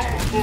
Knockout!